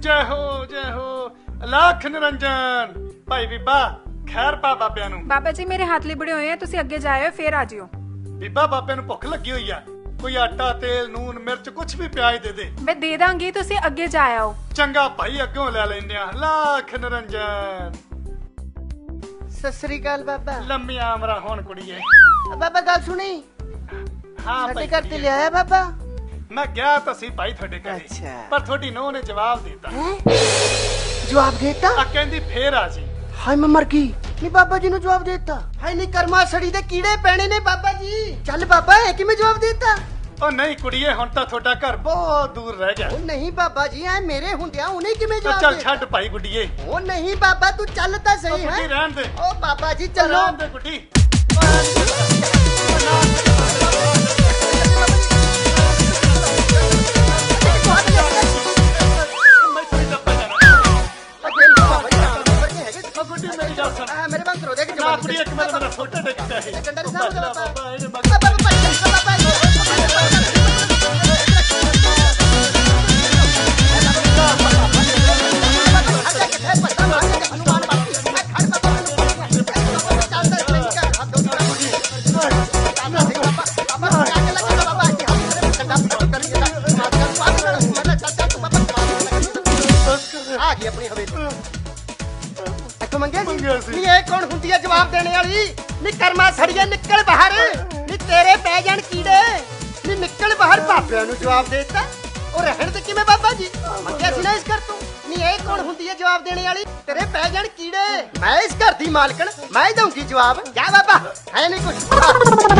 ਜੈ ਹੋ ਜੈ ਹੋ। ਲੱਖ ਨਿਰੰਜਨ। ਭਾਈ ਬੀਬਾ ਖੈਰ ਪਾ ਬਾਬਿਆਂ ਨੂੰ। ਬਾਬਾ ਜੀ ਮੇਰੇ ਹੱਥ ਲਿਬੜੇ ਹੋਏ ਆ ਤੁਸੀਂ ਅੱਗੇ ਜਾਇਓ ਫੇਰ ਆ ਜਿਓ। ਬੀਬਾ ਬਾਬਿਆਂ ਨੂੰ ਭੁੱਖ ਲੱਗੀ ਹੋਈ ਆ। ਕੋਈ ਆਟਾ ਤੇਲ ਨੂਨ ਮਿਰਚ ਕੁਝ ਵੀ ਪਿਆਜ ਦੇ ਦੇ। ਮੈਂ ਦੇ ਦਾਂਗੀ ਤੁਸੀਂ ਅੱਗੇ ਜਾਇਓ ਚੰਗਾ ਭਾਈ ਅੱਗੋਂ ਲੈ ਲੈਂਦੇ ਆ। ਲੱਖ ਨਿਰੰਜਨ। ਸਤਿ ਸ੍ਰੀ ਅਕਾਲ ਬਾਬਾ। ਲੰਮੀਆਂ ਉਮਰਾਂ ਹੋਣ ਕੁੜੀਏ। ਬਾਬਾ ਗੱਲ ਸੁਣੀ? ਹਾਂ ਸਾਡੇ ਭਾਈ ਘਰ ਤੇ। ਲਿਆਇਆ ਬਾਬਾ? ਮੈਂ ਗਿਆ ਤਾਂ ਸੀ ਭਾਈ ਤੁਹਾਡੇ ਘਰੇ ਅੱਛਾ। ਪਰ ਤੁਹਾਡੀ ਨੂੰਹ ਨੇ ਜਵਾਬ ਦਿੱਤਾ। ਹੈ? ਜਵਾਬ ਦੇਤਾ? ਆ ਕਹਿੰਦੀ ਫੇਰ ਆ ਜੀ। ਹਾਏ ਮੈਂ ਮਰ ਗਈ। ਨਹੀਂ ਬਾਬਾ ਜੀ ਨੂੰ ਜਵਾਬ ਦੇਤਾ। ਹਾਏ ਨਹੀਂ ਕਰਮਾ ਸੜੀ ਦੇ ਕੀੜੇ ਪੈਣੇ ਨੇ ਬਾਬਾ ਜੀ। ਚੱਲ ਬਾਬਾ ਇਹ ਕਿਵੇਂ ਜਵਾਬ ਦੇਤਾ? ਉਹ ਨਹੀਂ ਕੁੜੀਏ ਹੁਣ ਤਾਂ ਤੁਹਾਡਾ ਘਰ ਬਹੁਤ ਦੂਰ ਰਹਿ ਗਿਆ। ਉਹ ਨਹੀਂ ਬਾਬਾ ਜੀ ਐ ਮੇਰੇ ਹੁੰਦਿਆਂ ਉਹਨੇ ਕਿਵੇਂ ਤਾਂ ਜਵਾਬ ਚੱਲ ਦੇਤਾ? ਛੱਡ ਭਾਈ ਗੁੱਡੀਏ। ਉਹ ਨਹੀਂ ਬਾਬਾ ਤੂੰ ਚੱਲ ਤਾਂ ਸਹੀ ਗੁੱਡੀ ਹੈ? ਰਹਿਣ ਦੇ। ਉਹ ਬਾਬਾ ਜੀ ਚੱਲੋ। ਰਹਿਣ ਦੇ ਗੁੱਡੀ। ਉਹ ਗੁੱਡੀ ਮੇਰੀ ਗੱਲ ਸੁਣ ਆ ਮੇਰੇ ਬੰਦ ਕਰੋ ਦੇਖ ਨਾ ਕੁੜੀ ਇੱਕ ਮਿੰਟ ਮੇਰਾ ਫੋਟੋ ਡਿੱਗਦਾ ਹੈ ਕੰਡਾ ਨੀ ਸਾਂਭਦਾ ਬਾਬਾ। ਬਾਬਾ ਇਹਨੇ ਬਾਬਾ ਬਾਬਾ ਬਾਬਾ ਆ ਗਈ ਆਪਣੀ ਹਵੇਲੀ ਮੰਗਿਆ ਸੀ ਮੰਗਿਆ ਸੀ। ਨਹੀਂ ਇਹ ਕੌਣ ਹੁੰਦੀ ਹੈ ਜਵਾਬ ਦੇਣੇ ਵਾਲੀ? ਨੀ ਕਰਮਾ ਸੜੀਏ ਨਿਕਲ ਬਾਹਰ। ਨੀ ਤੇਰੇ ਪੈ ਜਾਣ ਕੀੜੇ। ਨੀ ਨਿਕਲ ਬਾਹਰ। ਪਾਪਿਆਂ ਨੂੰ ਜਵਾਬ ਦੇ ਦਿੱਤਾ। ਉਹ ਰਹਿਣ ਤੇ ਕਿਵੇਂ ਬਾਬਾ ਜੀ? ਮੰਗਿਆ ਸੀ ਨਾ ਇਸ ਘਰ ਤੋਂ। ਨੀ ਇਹ ਕੌਣ ਹੁੰਦੀ ਹੈ ਜਵਾਬ ਦੇਣੇ ਵਾਲੀ? ਤੇਰੇ ਪੈ ਜਾਣ ਕੀੜੇ। ਮੈਂ ਇਸ ਘਰ ਦੀ ਮਾਲਕਣ। ਮੈਂ ਦਊਂਗੀ ਜਵਾਬ। ਜਾ ਬਾਬਾ? ਹੈ ਨਹੀਂ ਕੁਝ